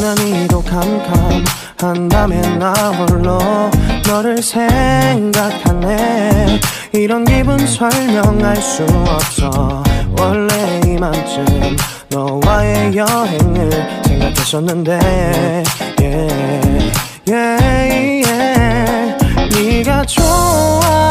유난히도 캄캄한다면 나 홀로 너를 생각하네 이런 기분 설명할 수 없어 원래 이맘쯤 너와의 여행을 생각했었는데 yeah, yeah, yeah. 네가 좋아하던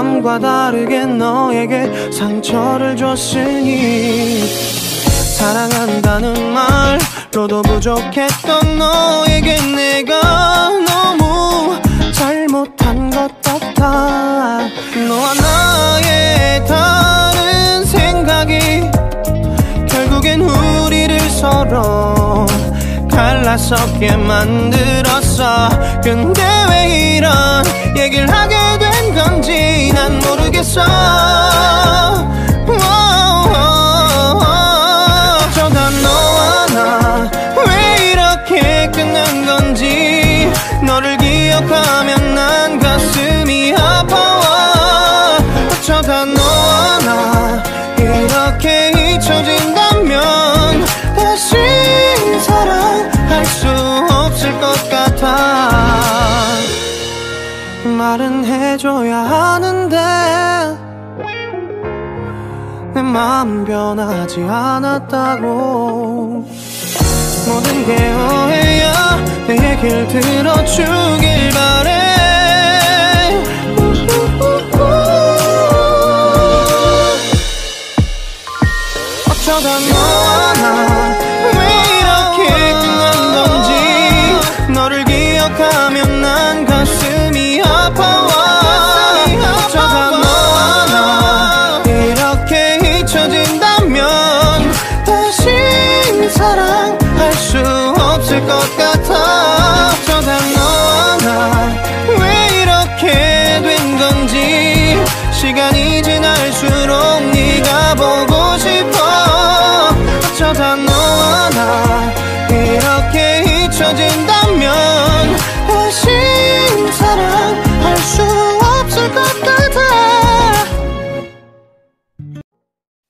내 맘과 다르게 너에게 상처를 줬으니 사랑한다는 말로도 부족했던 너에게 내가 너무 잘못한 것 같아. 너와 나의 다른 생각이 결국엔 우리를 서로 갈라서게 만들었어. 근데 왜 이런 얘기를 하게 모르겠어 어쩌다 너와 나 왜 이렇게 끝난 건지 너를 기억하면 난 가슴이 아파와. 어쩌다 너와 나 이렇게 잊혀진다면 다시 사랑할 수 없을 것 같아. 말은 해줘야 하는 마음 변하지 않았다고. 모든 게 오해야 내 얘길 들어주길 바래. 어쩌다 너와 나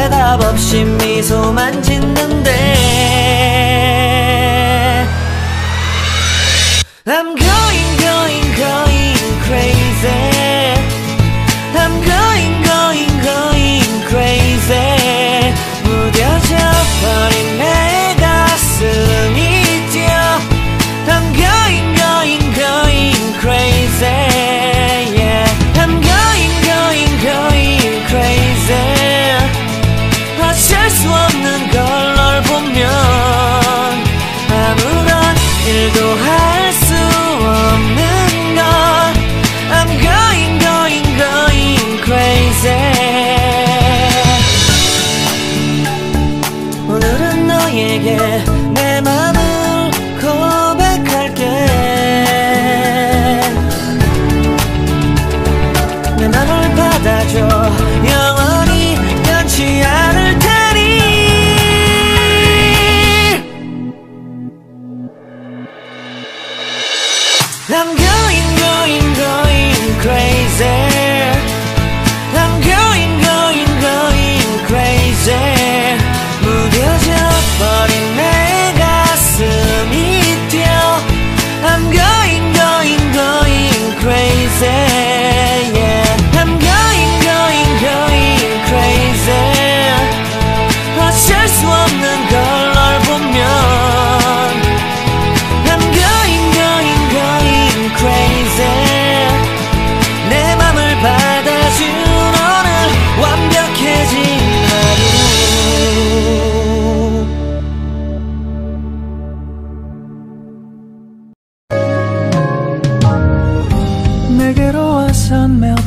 대답 없이 미소만 짓는데. I'm going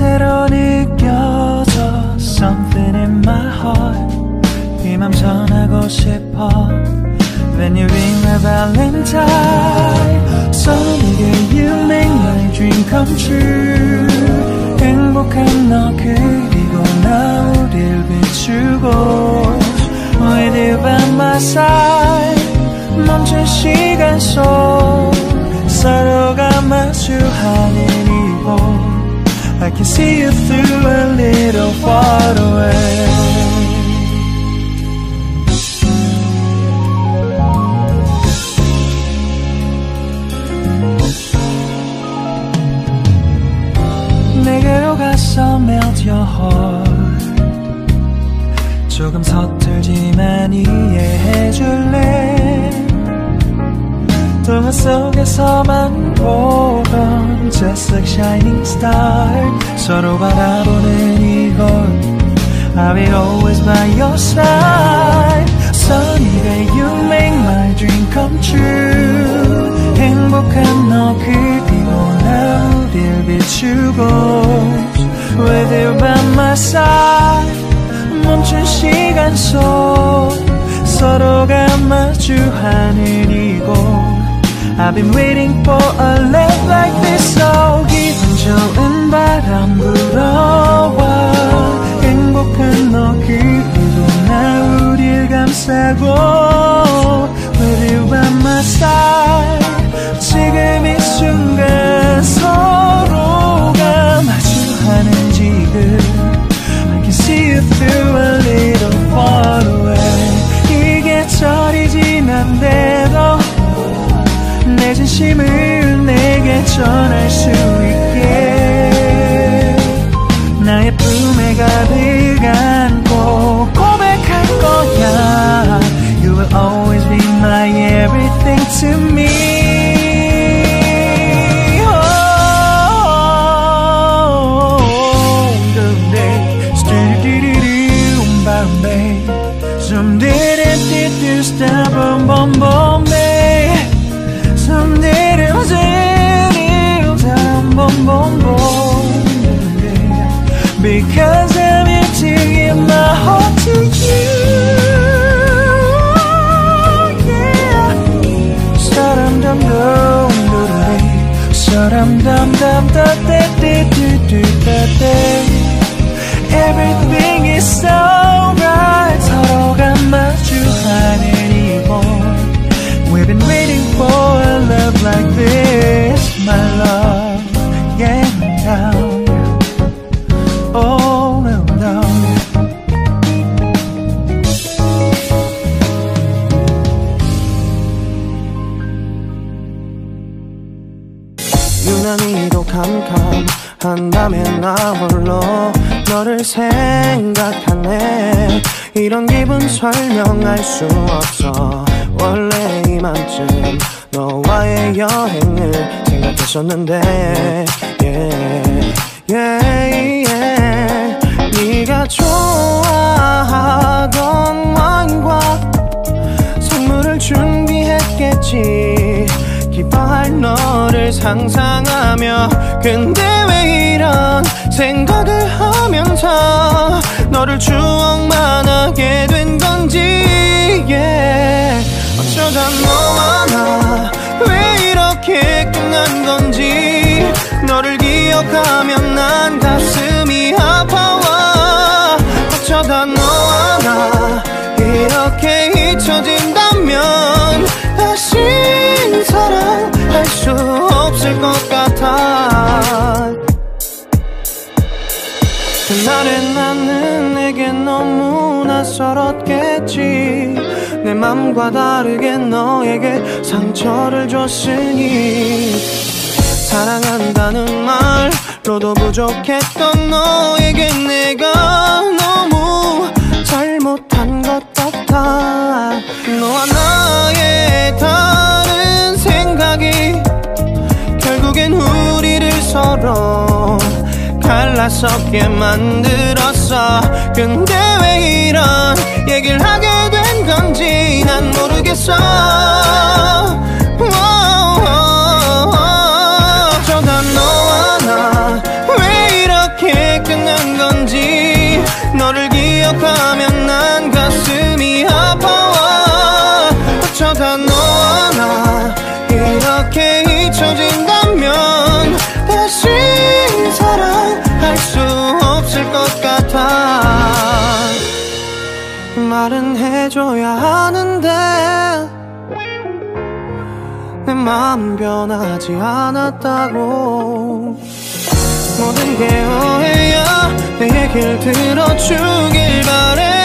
새로 느껴져 Something in my heart 이맘 전하고 싶어 When you ring my valentine Someday you make my dream come true 행복한 너 그리고 나 우릴 비추고 With you by my side 멈춘 시간 속 서로가 마주하는 can see you through a little far away 가서 melt your heart 조금 서툴지만 이해해줄래 동화 속에서만 보던 Just like shining star 서로 바라보는 이곳 I'll be always by your side Sunny day you make my dream come true 행복한 너 그리고 나 우릴 비추고 With you by my side 멈춘 시간 속 서로가 마주하는 이곳 I've been waiting for 진심을 내게 전할 수 Sa-dum dum dum dum Sa-dum dum dum da da da da da da da Everything is so right 서로가 마주하는 이곳 We've been waiting for a love like this 한다면 나 홀로 너를 생각하네. 이런 기분 설명할 수 없어. 원래 이맘쯤 너와의 여행을 생각했었는데 yeah, yeah, yeah. 네가 좋아하던 와인과 선물을 준비했겠지. 기뻐할 너를 상상하며 근데 왜 이런 생각을 하면서 너를 추억만 하게 된 건지 yeah. 어쩌다 너와 나 왜 이렇게 끝난 건지 너를 기억하면 난 가슴이 아파와 어쩌다 너와 나 이렇게 잊혀진다면 다시 사랑할 수 없을 것 같아 그날의 나는 내게 너무 낯설었겠지. 내 맘과 다르게 너에게 상처를 줬으니. 사랑한다는 말로도 부족했던 너에게 내가 갈라서게 만들었어. 근데 왜 이런 얘기를 하게 된 건지 난 모르겠어. 어쩌다 너와 나 왜 이렇게 끝난 건지. 너를 기억하면 난 가슴이 아파와. 어쩌다 너 말은 해줘야 하는데 내 마음 변하지 않았다고. 모든 게 오해야 내 얘길 들어주길 바래